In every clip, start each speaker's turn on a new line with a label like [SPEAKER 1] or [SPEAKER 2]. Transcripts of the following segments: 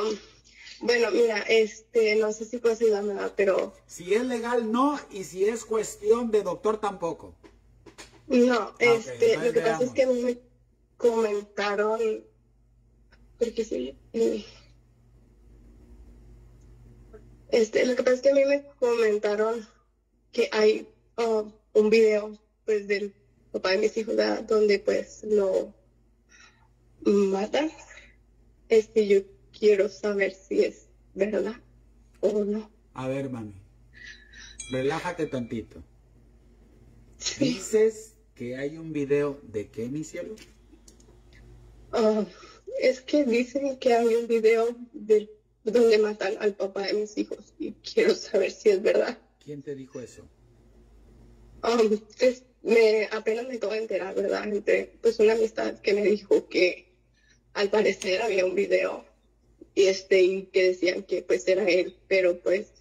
[SPEAKER 1] Um, bueno, mira, este, no sé si puedes ayudarme, pero
[SPEAKER 2] Si es legal, no. Y si es cuestión de doctor, tampoco.
[SPEAKER 1] no, este,
[SPEAKER 2] entonces
[SPEAKER 1] lo que pasa es que a mí me comentaron, porque sí, este, lo que pasa es que a mí me comentaron que hay uh, un video, pues, del papá de mis hijos, ¿verdad? donde, pues, lo matan. Este, yo quiero saber si es verdad o no.
[SPEAKER 2] A ver, mami. Relájate tantito.
[SPEAKER 1] Sí.
[SPEAKER 2] Dices que hay un video de qué, mi cielo?
[SPEAKER 1] Ah, es que dicen que hay un video de donde matan al papá de mis hijos y quiero saber si es verdad.
[SPEAKER 2] ¿Quién te dijo eso?
[SPEAKER 1] Um, es- me apenas me acabo de enterar, ¿verdad? Entre pues una amistad que me dijo que al parecer había un video y este y que decían que pues era él, pero pues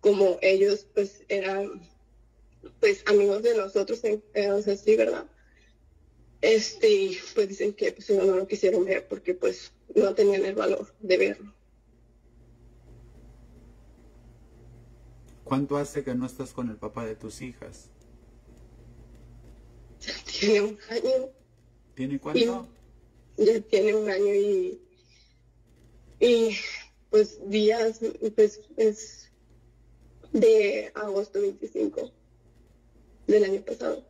[SPEAKER 1] como ellos pues eran pues amigos de nosotros, en- eh, o sea, sí, ¿verdad? Este, y, pues dicen que pues ellos no lo quisieron ver porque pues no tenían el valor de verlo.
[SPEAKER 2] ¿Cuánto hace que no estás con el papá de tus hijas?
[SPEAKER 1] Ya tiene un año,
[SPEAKER 2] ¿Tiene cuánto?
[SPEAKER 1] ya tiene un año y, y pues días, pues es de agosto 25 del año pasado.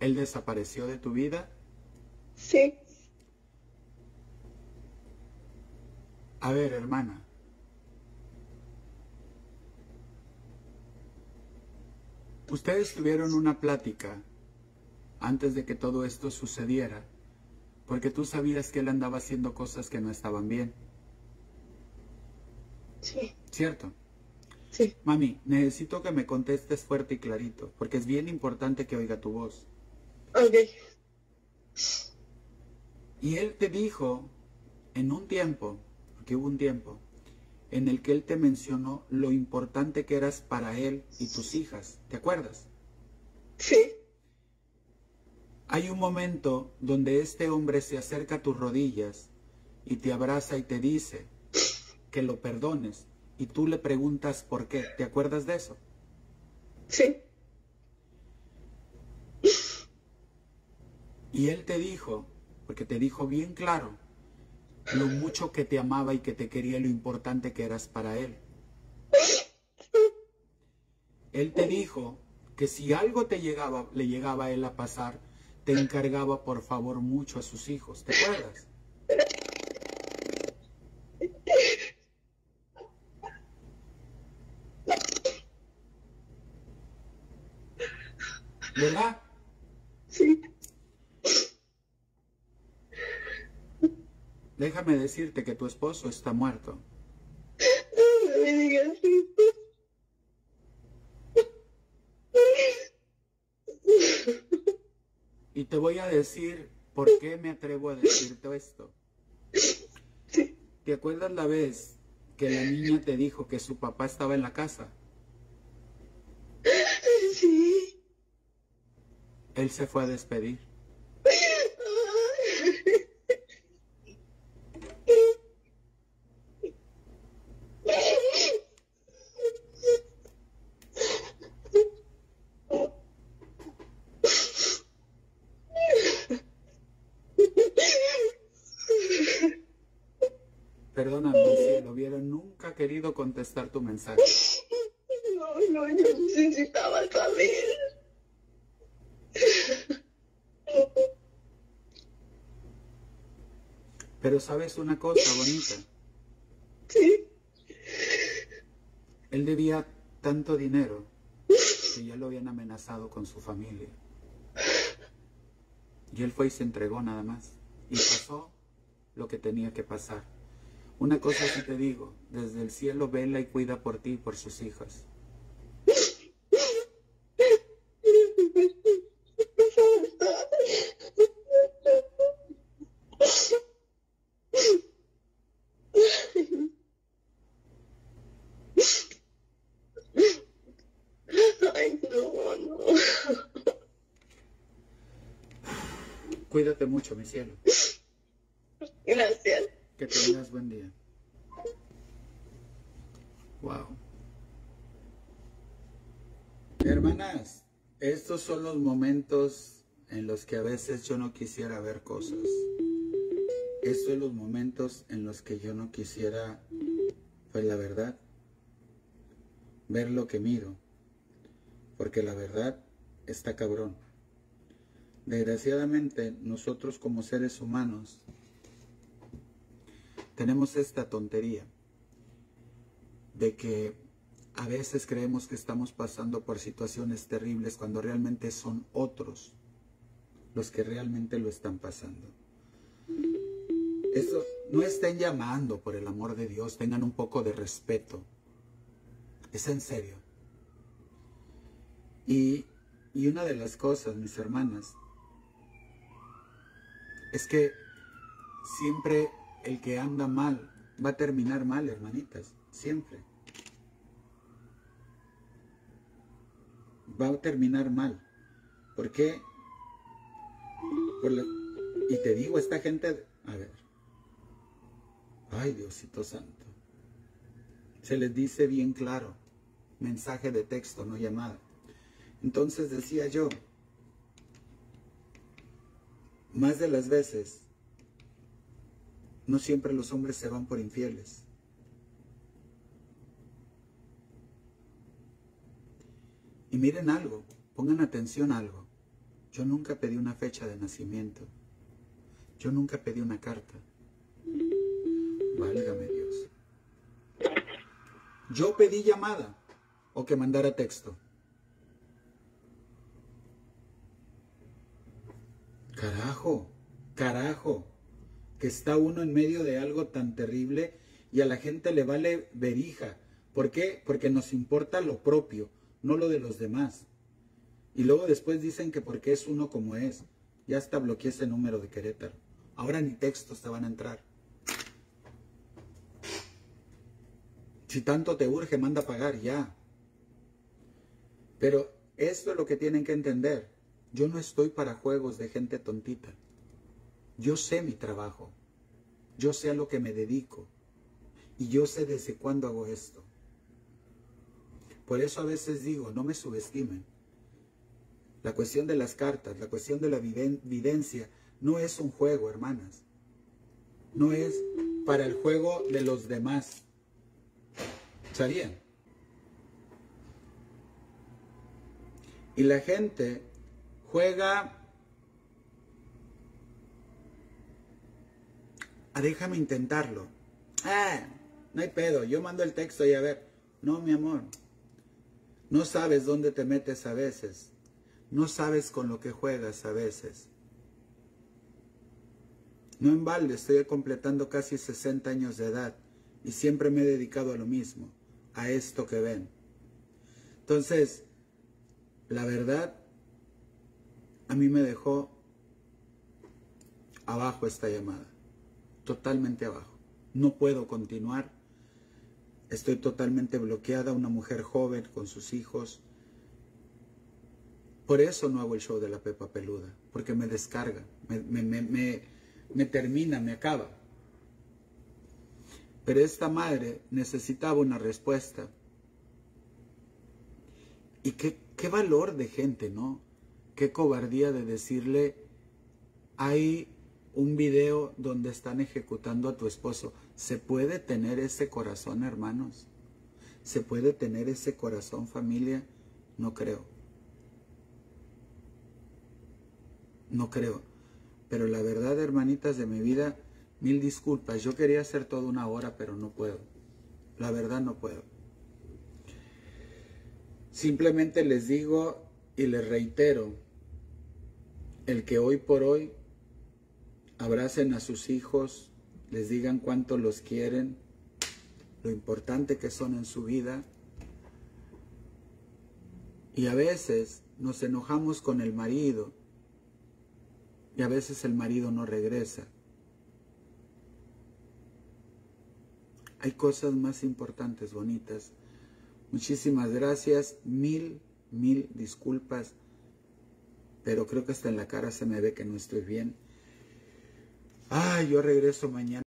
[SPEAKER 2] ¿Él desapareció de tu vida?
[SPEAKER 1] Sí,
[SPEAKER 2] A ver, hermana. Ustedes tuvieron una plática antes de que todo esto sucediera, porque tú sabías que él andaba haciendo cosas que no estaban bien,
[SPEAKER 1] sí,
[SPEAKER 2] ¿cierto?
[SPEAKER 1] sí.
[SPEAKER 2] Mami, necesito que me contestes fuerte y clarito, porque es bien importante que oiga tu voz.
[SPEAKER 1] Ok,
[SPEAKER 2] Y él te dijo en un tiempo, porque hubo un tiempo, en el que él te mencionó lo importante que eras para él y tus hijas. ¿Te acuerdas?
[SPEAKER 1] sí,
[SPEAKER 2] Hay un momento donde este hombre se acerca a tus rodillas y te abraza y te dice que lo perdones. Y tú le preguntas por qué. ¿Te acuerdas de eso?
[SPEAKER 1] sí,
[SPEAKER 2] Y él te dijo, porque te dijo bien claro, lo mucho que te amaba y que te quería y lo importante que eras para él. Él te dijo que si algo te llegaba, le llegaba a él a pasar, te encargaba por favor mucho a sus hijos. ¿Te acuerdas? ¿Verdad?
[SPEAKER 1] sí.
[SPEAKER 2] Déjame decirte que tu esposo está muerto.
[SPEAKER 1] No me digas
[SPEAKER 2] Y te voy a decir por qué me atrevo a decirte esto. ¿Te acuerdas la vez que la niña te dijo que su papá estaba en la casa?
[SPEAKER 1] Sí.
[SPEAKER 2] Él se fue a despedir. Perdóname, cielo, hubiera nunca querido contestar tu mensaje.
[SPEAKER 1] No, no, yo necesitaba saber.
[SPEAKER 2] Pero sabes una cosa bonita,
[SPEAKER 1] Sí.
[SPEAKER 2] él debía tanto dinero que ya lo habían amenazado con su familia. Y él fue y se entregó nada más. Y pasó lo que tenía que pasar. Una cosa sí te digo, desde el cielo vela y cuida por ti y por sus hijas. Cuídate mucho, mi cielo. Que tengas buen día. Wow. Hermanas, estos son los momentos en los que a veces yo no quisiera ver cosas. Estos son los momentos en los que yo no quisiera, pues la verdad, ver lo que miro. Porque la verdad está cabrón. Desgraciadamente, nosotros como seres humanos tenemos esta tontería de que a veces creemos que estamos pasando por situaciones terribles cuando realmente son otros los que realmente lo están pasando. Eso no estén llamando por el amor de Dios, tengan un poco de respeto. Es en serio. Y, y una de las cosas, mis hermanas, es que siempre el que anda mal va a terminar mal, hermanitas, siempre. Va a terminar mal. ¿Por qué? y te digo, esta gente, a ver, ay Diosito Santo, se les dice bien claro, mensaje de texto, no llamada. Entonces decía yo, más de las veces, no siempre los hombres se van por infieles. Y miren algo, pongan atención a algo. Yo nunca pedí una fecha de nacimiento. Yo nunca pedí una carta. Válgame Dios. Yo pedí llamada o que mandara texto. Carajo, carajo, que está uno en medio de algo tan terrible y a la gente le vale verija. ¿Por qué? Porque nos importa lo propio, no lo de los demás. Y luego después dicen que porque es uno como es. Ya hasta bloqueé ese número de Querétaro. Ahora ni textos te van a entrar. Si tanto te urge, manda a pagar ya. Pero esto es lo que tienen que entender. Yo no estoy para juegos de gente tontita. Yo sé mi trabajo. Yo sé a lo que me dedico. Y yo sé desde cuándo hago esto. Por eso a veces digo, no me subestimen. La cuestión de las cartas, la cuestión de la videncia, no es un juego, hermanas. No es para el juego de los demás. ¿Sabían? Y la gente juega ah, déjame intentarlo. Ah, no hay pedo, yo mando el texto y a ver. No, mi amor. No sabes dónde te metes a veces. No sabes con lo que juegas a veces. No en balde, estoy completando casi 60 años de edad y siempre me he dedicado a lo mismo, a esto que ven. Entonces, la verdad, a mí me dejó abajo esta llamada, totalmente abajo. No puedo continuar. Estoy totalmente bloqueada, una mujer joven con sus hijos. Por eso no hago el show de la Pepa Peluda, porque me descarga, me, me termina, me acaba. Pero esta madre necesitaba una respuesta. Y qué, qué valor de gente, ¿no? qué cobardía de decirle, hay un video donde están ejecutando a tu esposo. ¿Se puede tener ese corazón, hermanos? ¿Se puede tener ese corazón, familia? No creo. No creo. Pero la verdad, hermanitas de mi vida, mil disculpas. Yo quería hacer toda una hora, pero no puedo. La verdad no puedo. Simplemente les digo y les reitero, el que hoy por hoy abracen a sus hijos, les digan cuánto los quieren, lo importante que son en su vida. Y a veces nos enojamos con el marido y a veces el marido no regresa. Hay cosas más importantes, bonitas. Muchísimas gracias, mil, mil disculpas pero creo que hasta en la cara se me ve que no estoy bien. Ay, yo regreso mañana.